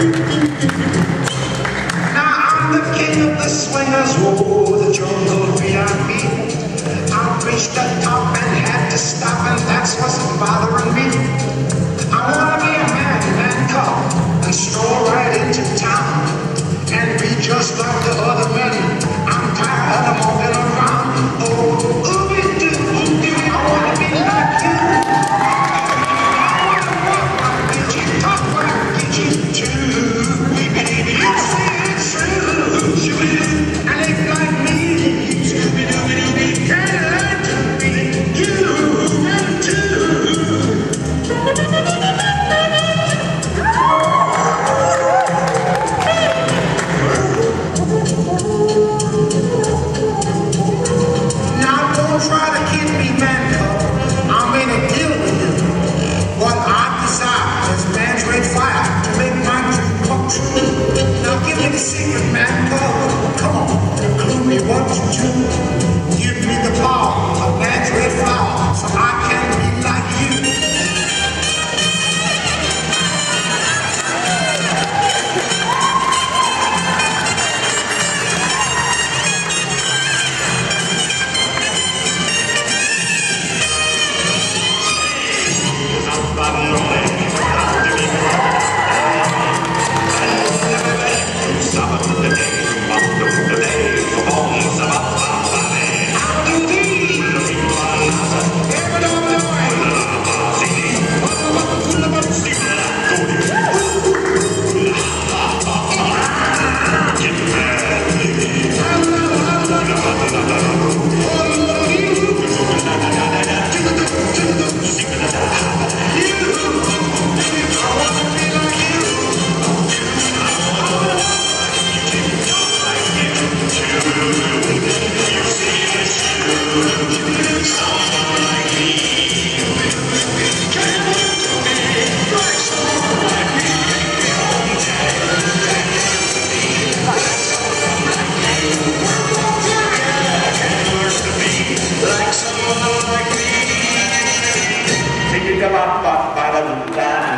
Now I'm the king of the swingers, the jungle beyond me. I reached the top and had to stop, and that's what's bothering ba ba ba la ba